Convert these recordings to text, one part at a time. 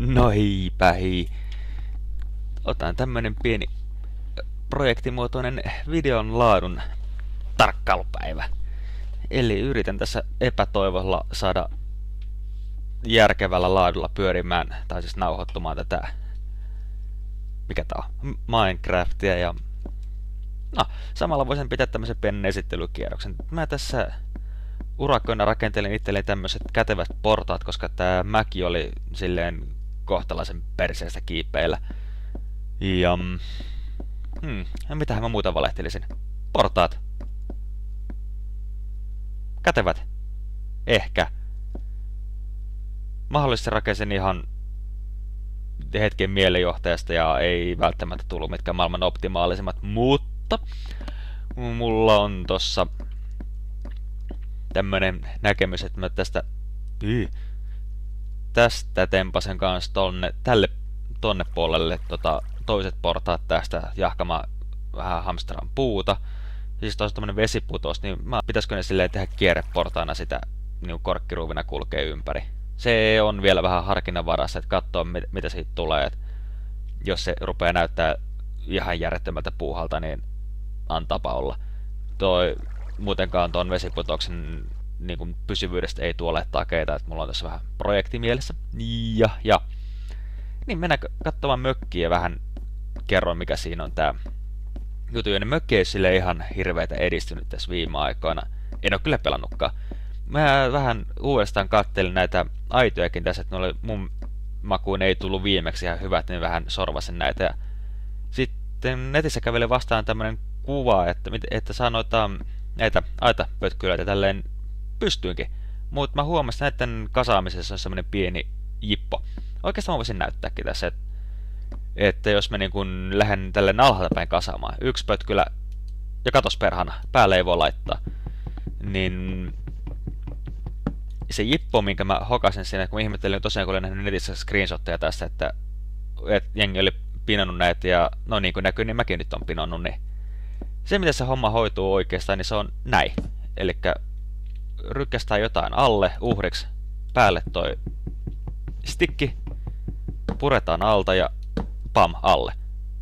No heipä hei. Otan tämmönen pieni projektimuotoinen videon laadun tarkkailupäivä. Eli yritän tässä epätoivolla saada järkevällä laadulla pyörimään, tai siis nauhoittumaan tätä, mikä tää on, Minecraftia ja No, samalla voisin pitää tämmöisen pienen esittelykierroksen. Mä tässä urakoina rakentelin itselleen tämmöiset kätevät portaat, koska tämä mäki oli silleen kohtalaisen perseestä kiipeillä. Ja... Mm, hmm, mitähän mä muuta valehtelisin? Portaat. Kätevät. Ehkä. Mahdollisesti rakensin ihan hetken mielejohtajasta ja ei välttämättä tullut mitkä maailman optimaalisimmat, mutta mulla on tossa tämmönen näkemys, että mä tästä tästä tempasen kanssa tonne, tälle tonne puolelle tota, toiset portaat tästä jahkama vähän hamsteran puuta. Siis tosi tämmönen vesiputos, niin mä pitäisikö ne silleen tehdä kierreportaana sitä niin korkkiruuvina kulkee ympäri. Se on vielä vähän harkinnan varassa, että katsoo mit, mitä siitä tulee. Et jos se rupeaa näyttää ihan järjettömältä puuhalta, niin antaapa olla. Toi muutenkaan tuon vesiputoksen niin kuin pysyvyydestä ei tuolle takeita, että mulla on tässä vähän projekti mielessä. Ja, ja. Niin mennään katsomaan mökkiä ja vähän kerron mikä siinä on tää juttu. Ja mökki ei sille ihan hirveitä edistynyt tässä viime aikoina. En ole kyllä pelannutkaan. Mä vähän uudestaan kattelin näitä aitojakin tässä, että ne oli mun makuun ei tullut viimeksi ihan hyvät, niin vähän sorvasin näitä. Ja sitten netissä käveli vastaan tämmönen kuva, että, että saa noita näitä aitapötkyläitä tälleen pystyinkin. Mutta mä huomasin, että näiden kasaamisessa on semmoinen pieni jippo. Oikeastaan mä voisin näyttääkin tässä, että, että jos mä niin kun lähden tälle alhaalta päin kasaamaan, yksi pötkylä ja katos perhana, päälle ei voi laittaa, niin se jippo, minkä mä hokasin siinä, kun mä ihmettelin tosiaan, kun olin nähnyt netissä screenshotteja tästä, että, että jengi oli pinannut näitä ja no niin kuin näkyy, niin mäkin nyt on pinannut, niin se, miten se homma hoituu oikeastaan, niin se on näin. Eli rykkästään jotain alle uhriksi, päälle toi stikki, puretaan alta ja pam, alle.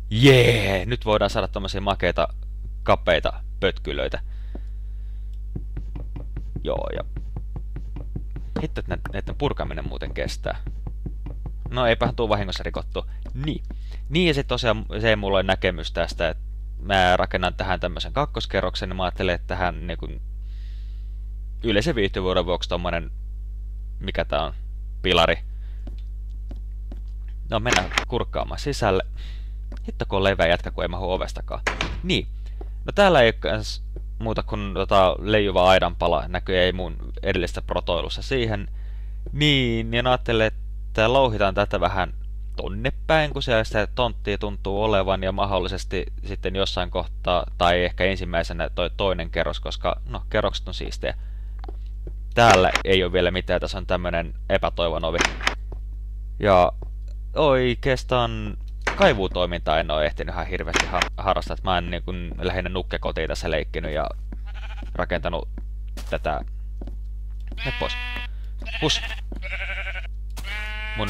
Jee! Nyt voidaan saada tommosia makeita, kapeita pötkylöitä. Joo, ja hitto, että näiden purkaminen muuten kestää. No eipähän tuu vahingossa rikottu. Niin. Niin ja sitten tosiaan se ei mulla ole näkemys tästä, että mä rakennan tähän tämmöisen kakkoskerroksen, niin mä ajattelen, että tähän niin yleisen viihtyvuuden vuoksi tommonen, mikä tää on, pilari. No mennään kurkkaamaan sisälle. Hitto kun on leveä jätkä, kun ei mahu ovestakaan. Niin. No täällä ei kans muuta kuin tota leijuva aidanpala näkyy ei mun edellistä protoilussa siihen. Niin, ja ajattelin, että louhitaan tätä vähän tonne päin, kun siellä sitä tonttia tuntuu olevan ja mahdollisesti sitten jossain kohtaa, tai ehkä ensimmäisenä toi toinen kerros, koska no kerrokset on siistejä. Täällä ei ole vielä mitään, tässä on tämmönen epätoivon ovi. Ja oikeastaan kaivuutoimintaa en ole ehtinyt ihan hirveästi ha harrastaa. Mä oon niin kun lähinnä nukkekotiin tässä leikkinyt ja rakentanut tätä... Nyt pois. Pus. Mun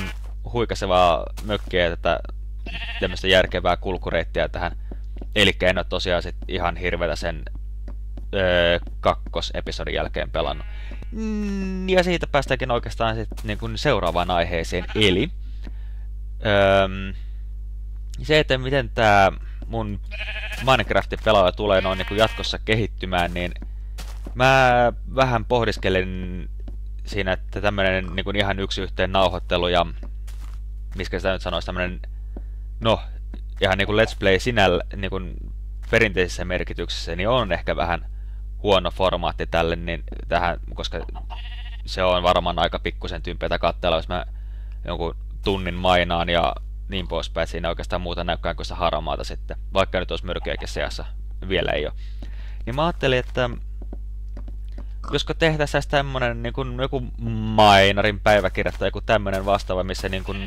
huikasevaa mökkiä tätä tämmöistä järkevää kulkureittiä tähän. Eli en ole tosiaan sit ihan hirveätä sen öö, kakkosepisodin jälkeen pelannut. Mm, ja siitä päästäänkin oikeastaan sit niin kuin seuraavaan aiheeseen, eli öö, se, että miten tämä mun Minecraftin pelaaja tulee noin niin jatkossa kehittymään, niin mä vähän pohdiskelen siinä, että tämmönen niin ihan yksi yhteen nauhoittelu ja miskä sitä nyt sanoisi, tämmönen, no, ihan niin kuin Let's Play sinällä, niin kuin perinteisessä merkityksessä, niin on ehkä vähän huono formaatti tälle, niin tähän, koska se on varmaan aika pikkusen tympeätä katsella, jos mä jonkun tunnin mainaan ja niin poispäin, siinä oikeastaan muuta näykään kuin sitä harmaata sitten, vaikka nyt olisi myrkyäkin seassa, vielä ei ole. Niin mä ajattelin, että josko tehtäisiin tämmönen niin kuin joku Mainarin päiväkirja tai joku tämmönen vastaava, missä niin kuin,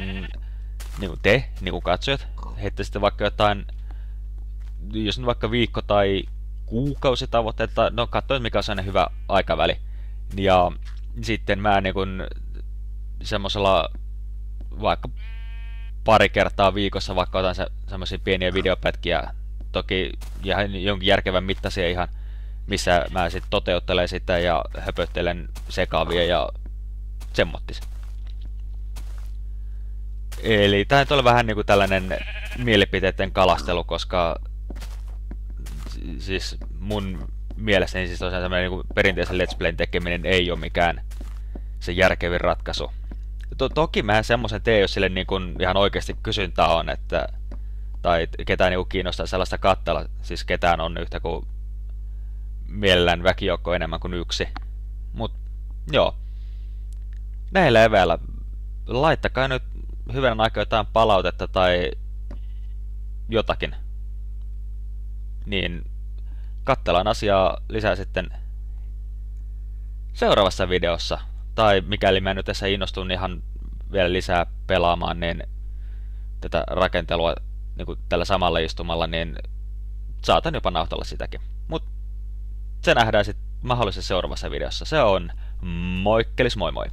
niin kuin te, niin kuin katsojat, heittäisitte vaikka jotain, jos nyt vaikka viikko tai kuukausitavoitteita, no katsoin mikä on sellainen hyvä aikaväli. Ja sitten mä niin kuin semmoisella vaikka pari kertaa viikossa, vaikka otan se, semmoisia pieniä videopätkiä, toki ihan jonkin järkevän mittaisia ihan, missä mä sitten toteuttelen sitä ja höpöttelen sekavia ja semmottis. Eli tämä nyt oli vähän niinku tällainen mielipiteiden kalastelu, koska siis mun mielestäni siis tosiaan semmoinen niin perinteisen Let's Playn tekeminen ei ole mikään se järkevin ratkaisu. To- toki mä semmoisen teen, jos sille niin kuin ihan oikeasti kysyntää on, että tai ketään niin kiinnostaa sellaista kattella, siis ketään on yhtä kuin mielellään väkijoukko enemmän kuin yksi. Mut joo, näillä eväillä laittakaa nyt hyvän aikaa jotain palautetta tai jotakin. Niin katsellaan asiaa lisää sitten seuraavassa videossa. Tai mikäli mä nyt tässä innostun ihan vielä lisää pelaamaan, niin tätä rakentelua niin kuin tällä samalla istumalla, niin saatan jopa nautella sitäkin. Mutta se nähdään sitten mahdollisessa seuraavassa videossa. Se on moikkelis moi moi!